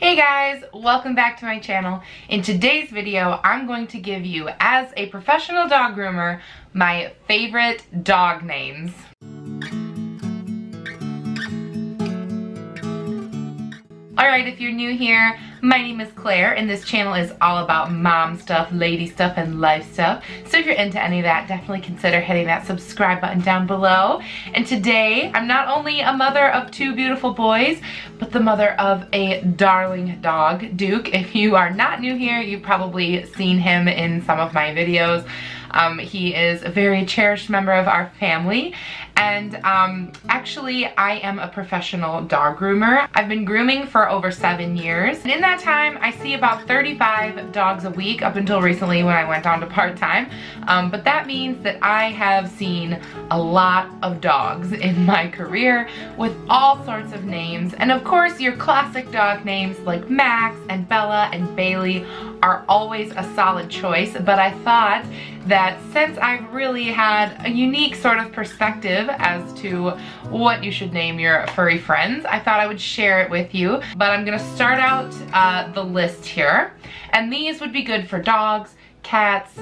Hey guys, welcome back to my channel. In today's video, I'm going to give you, as a professional dog groomer, my favorite dog names. Alright, if you're new here, my name is Claire and this channel is all about mom stuff, lady stuff, and life stuff. So if you're into any of that, definitely consider hitting that subscribe button down below. And today, I'm not only a mother of two beautiful boys, but the mother of a darling dog, Duke. If you are not new here, you've probably seen him in some of my videos. Um, he is a very cherished member of our family. And um, actually I am a professional dog groomer. I've been grooming for over seven years. And in that time I see about 35 dogs a week up until recently when I went down to part-time. Um, but that means that I have seen a lot of dogs in my career with all sorts of names. And of course your classic dog names like Max and Bella and Bailey are always a solid choice but I thought that since I've really had a unique sort of perspective as to what you should name your furry friends. I thought I would share it with you, but I'm gonna start out uh, the list here. And these would be good for dogs, cats,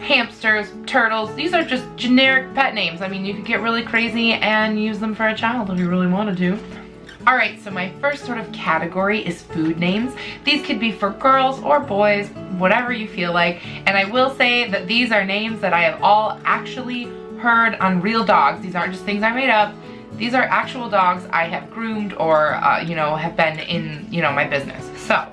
hamsters, turtles. These are just generic pet names. I mean, you could get really crazy and use them for a child if you really wanted to. Alright, so my first sort of category is food names. These could be for girls or boys, whatever you feel like. And I will say that these are names that I have all actually heard on real dogs. These aren't just things I made up. These are actual dogs I have groomed or, uh, you know, have been in, you know, my business. So,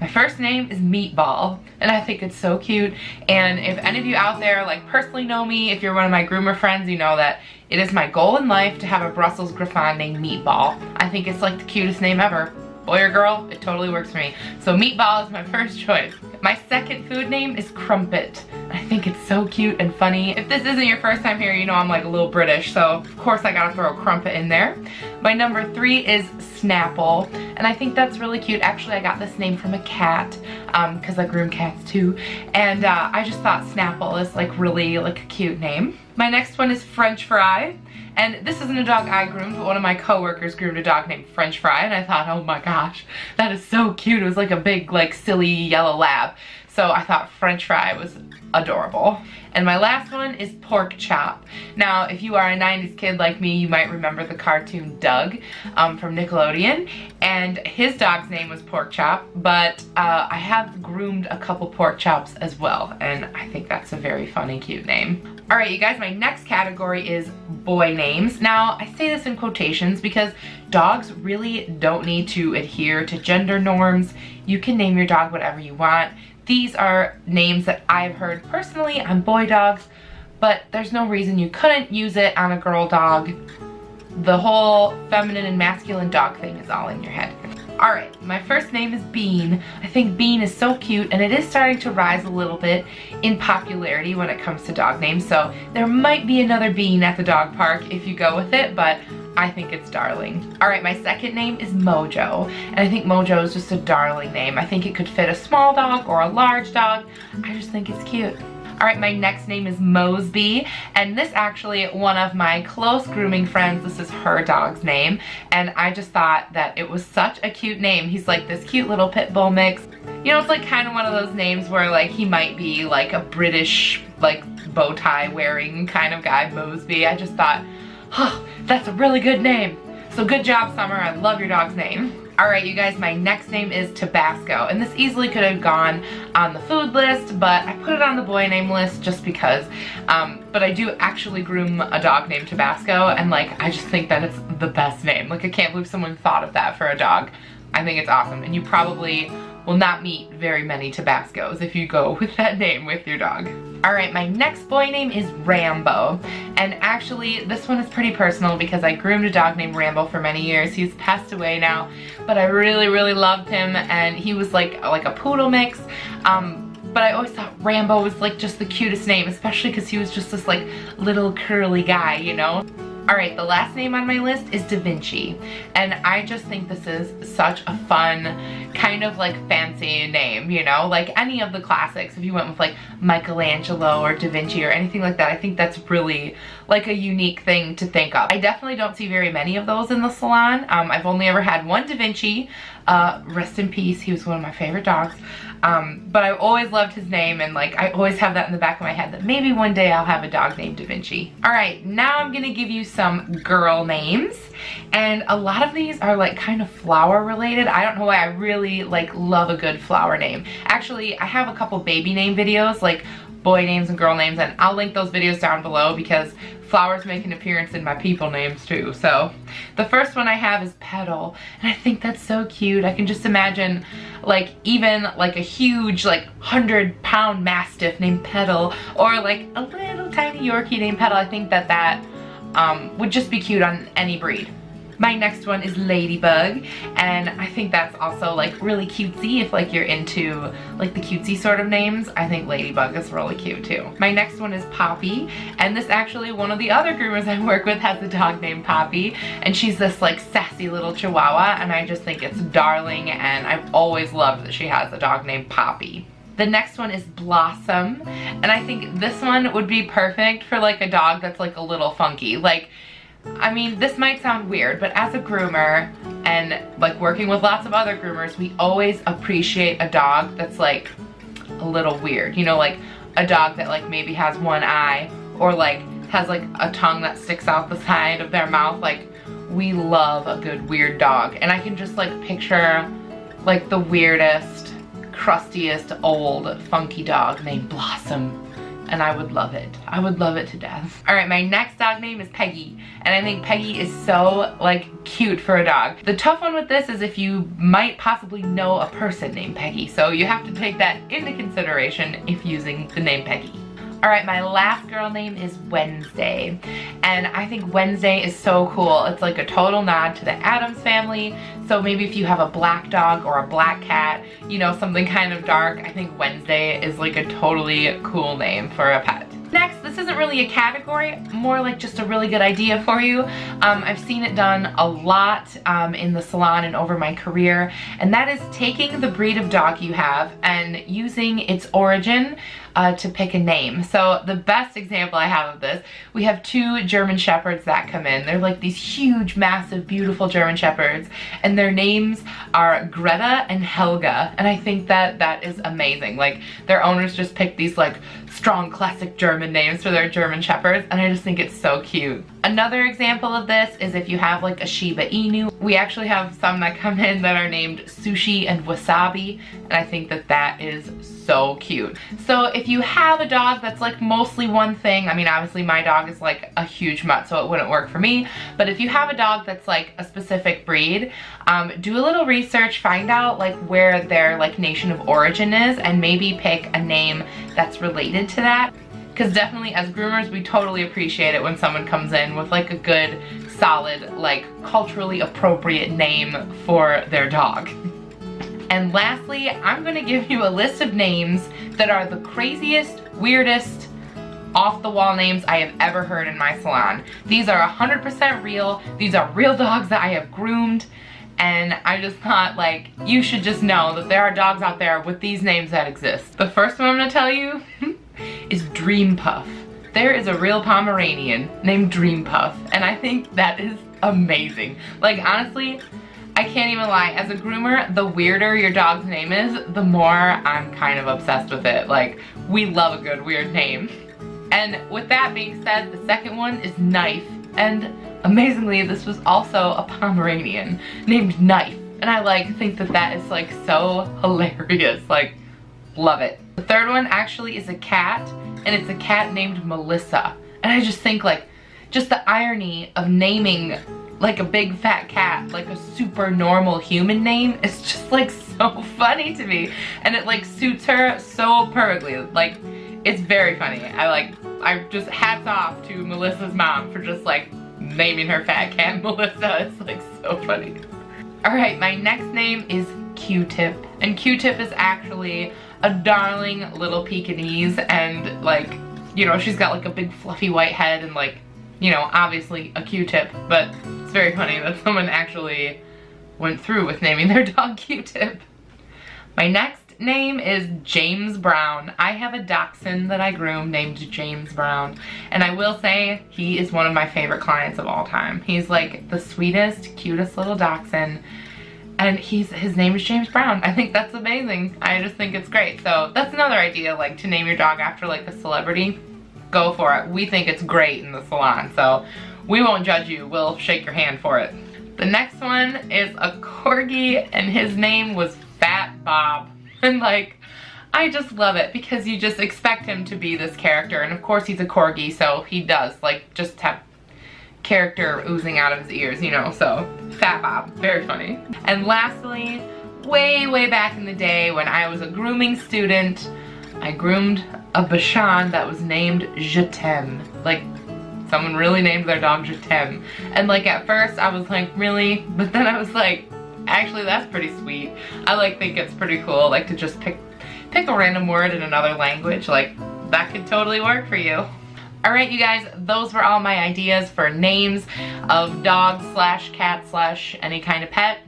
my first name is Meatball, and I think it's so cute. And if any of you out there, like, personally know me, if you're one of my groomer friends, you know that it is my goal in life to have a Brussels Griffon named Meatball. I think it's, like, the cutest name ever boy or girl, it totally works for me. So meatball is my first choice. My second food name is Crumpet. I think it's so cute and funny. If this isn't your first time here, you know I'm like a little British, so of course I gotta throw a Crumpet in there. My number three is Snapple, and I think that's really cute. Actually, I got this name from a cat, because um, I groom cats too, and uh, I just thought Snapple is like really like a cute name. My next one is French Fry. And this isn't a dog I groomed, but one of my coworkers groomed a dog named French Fry, and I thought, oh my gosh, that is so cute. It was like a big, like, silly yellow lab. So I thought French Fry was adorable. And my last one is Pork Chop. Now, if you are a 90s kid like me, you might remember the cartoon Doug um, from Nickelodeon. And his dog's name was Pork Chop, but uh, I have groomed a couple pork chops as well. And I think that's a very funny, cute name. All right, you guys, my next category is boy names. Now, I say this in quotations because dogs really don't need to adhere to gender norms. You can name your dog whatever you want. These are names that I've heard personally on boy dogs, but there's no reason you couldn't use it on a girl dog. The whole feminine and masculine dog thing is all in your head. Alright, my first name is Bean. I think Bean is so cute and it is starting to rise a little bit in popularity when it comes to dog names. So there might be another Bean at the dog park if you go with it, but I think it's darling. All right, my second name is Mojo, and I think Mojo is just a darling name. I think it could fit a small dog or a large dog. I just think it's cute. All right, my next name is Mosby, and this actually, one of my close grooming friends, this is her dog's name, and I just thought that it was such a cute name. He's like this cute little pit bull mix. You know, it's like kind of one of those names where like he might be like a British, like bow tie wearing kind of guy, Mosby. I just thought, oh, that's a really good name. So good job, Summer. I love your dog's name. All right, you guys, my next name is Tabasco, and this easily could have gone on the food list, but I put it on the boy name list just because, um, but I do actually groom a dog named Tabasco, and like, I just think that it's the best name. Like, I can't believe someone thought of that for a dog. I think it's awesome, and you probably will not meet very many Tabascos if you go with that name with your dog. All right, my next boy name is Rambo. And actually, this one is pretty personal because I groomed a dog named Rambo for many years. He's passed away now, but I really, really loved him and he was like, like a poodle mix. Um, but I always thought Rambo was like just the cutest name, especially because he was just this like little curly guy, you know? All right, the last name on my list is Da Vinci. And I just think this is such a fun, kind of like fancy name, you know? Like any of the classics, if you went with like Michelangelo or Da Vinci or anything like that, I think that's really like a unique thing to think of. I definitely don't see very many of those in the salon. Um, I've only ever had one Da Vinci. Uh, rest in peace, he was one of my favorite dogs. Um, but I always loved his name and like I always have that in the back of my head that maybe one day I'll have a dog named Da Vinci. All right, now I'm gonna give you some girl names. And a lot of these are like kind of flower related. I don't know why I really like love a good flower name. Actually, I have a couple baby name videos like boy names and girl names and I'll link those videos down below because flowers make an appearance in my people names too. So the first one I have is Petal and I think that's so cute. I can just imagine like even like a huge like 100 pound mastiff named Petal or like a little tiny Yorkie named Petal. I think that that um, would just be cute on any breed. My next one is Ladybug, and I think that's also like really cutesy if like you're into like the cutesy sort of names. I think Ladybug is really cute too. My next one is Poppy, and this actually one of the other groomers I work with has a dog named Poppy, and she's this like sassy little chihuahua, and I just think it's darling, and I've always loved that she has a dog named Poppy. The next one is Blossom, and I think this one would be perfect for like a dog that's like a little funky. Like I mean, this might sound weird, but as a groomer and like working with lots of other groomers, we always appreciate a dog that's like a little weird. You know, like a dog that like maybe has one eye or like has like a tongue that sticks out the side of their mouth. Like we love a good weird dog. And I can just like picture like the weirdest, crustiest, old, funky dog named Blossom and I would love it. I would love it to death. All right, my next dog name is Peggy, and I think Peggy is so like cute for a dog. The tough one with this is if you might possibly know a person named Peggy, so you have to take that into consideration if using the name Peggy. All right, my last girl name is Wednesday. And I think Wednesday is so cool. It's like a total nod to the Addams family. So maybe if you have a black dog or a black cat, you know, something kind of dark, I think Wednesday is like a totally cool name for a pet. Next, this isn't really a category, more like just a really good idea for you. Um, I've seen it done a lot um, in the salon and over my career, and that is taking the breed of dog you have and using its origin uh, to pick a name. So the best example I have of this, we have two German Shepherds that come in. They're like these huge, massive, beautiful German Shepherds, and their names are Greta and Helga, and I think that that is amazing. Like, their owners just picked these like strong classic German names for their German Shepherds, and I just think it's so cute. Another example of this is if you have like a Shiba Inu. We actually have some that come in that are named Sushi and Wasabi, and I think that that is so cute. So if you have a dog that's like mostly one thing, I mean obviously my dog is like a huge mutt so it wouldn't work for me, but if you have a dog that's like a specific breed, um, do a little research, find out like where their like nation of origin is and maybe pick a name that's related to that because definitely as groomers we totally appreciate it when someone comes in with like a good solid like culturally appropriate name for their dog. And lastly, I'm gonna give you a list of names that are the craziest, weirdest, off the wall names I have ever heard in my salon. These are 100% real. These are real dogs that I have groomed and I just thought like you should just know that there are dogs out there with these names that exist. The first one I'm gonna tell you is Dream Puff. There is a real Pomeranian named Dream Puff and I think that is amazing. Like honestly, I can't even lie, as a groomer, the weirder your dog's name is, the more I'm kind of obsessed with it. Like, we love a good weird name. And with that being said, the second one is Knife. And amazingly, this was also a Pomeranian named Knife. And I like think that that is like so hilarious. Like, love it. The third one actually is a cat, and it's a cat named Melissa. And I just think like, just the irony of naming like a big fat cat, like a super normal human name is just like so funny to me. And it like suits her so perfectly. Like it's very funny. I like, I just hats off to Melissa's mom for just like naming her fat cat Melissa. It's like so funny. All right, my next name is Q-Tip. And Q-Tip is actually a darling little Pekingese and like, you know, she's got like a big fluffy white head and like you know, obviously a Q-tip, but it's very funny that someone actually went through with naming their dog Q-tip. My next name is James Brown. I have a dachshund that I groom named James Brown. And I will say he is one of my favorite clients of all time. He's like the sweetest, cutest little dachshund and he's his name is James Brown. I think that's amazing. I just think it's great. So that's another idea, like to name your dog after like a celebrity. Go for it. We think it's great in the salon, so we won't judge you. We'll shake your hand for it. The next one is a corgi, and his name was Fat Bob. And like, I just love it because you just expect him to be this character. And of course he's a corgi, so he does like just have character oozing out of his ears, you know, so Fat Bob, very funny. And lastly, way, way back in the day when I was a grooming student, I groomed a Bichon that was named Je. Like, someone really named their dog Je t'aime. And like at first I was like, really? But then I was like, actually that's pretty sweet. I like think it's pretty cool, like to just pick, pick a random word in another language. Like, that could totally work for you. Alright you guys, those were all my ideas for names of dog slash cat slash any kind of pet.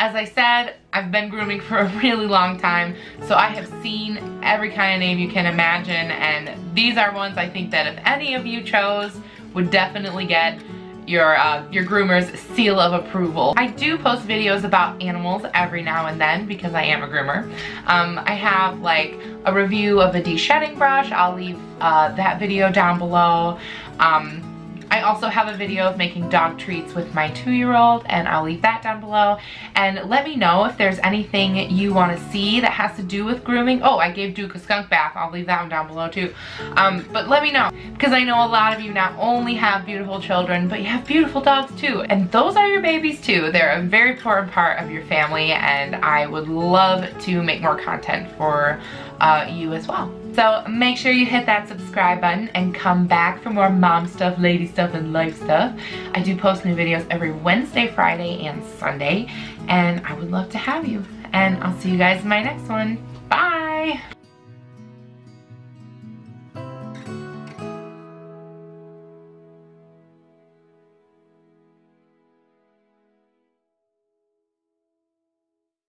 As I said, I've been grooming for a really long time, so I have seen every kind of name you can imagine, and these are ones I think that if any of you chose, would definitely get your, uh, your groomer's seal of approval. I do post videos about animals every now and then because I am a groomer. Um, I have like a review of a de-shedding brush. I'll leave uh, that video down below. Um, I also have a video of making dog treats with my two-year-old and I'll leave that down below. And let me know if there's anything you want to see that has to do with grooming. Oh, I gave Duke a skunk bath. I'll leave that one down below too. Um, but let me know because I know a lot of you not only have beautiful children, but you have beautiful dogs too. And those are your babies too. They're a very important part of your family and I would love to make more content for uh, you as well. So make sure you hit that subscribe button and come back for more mom stuff, lady stuff, and life stuff. I do post new videos every Wednesday, Friday, and Sunday, and I would love to have you. And I'll see you guys in my next one. Bye!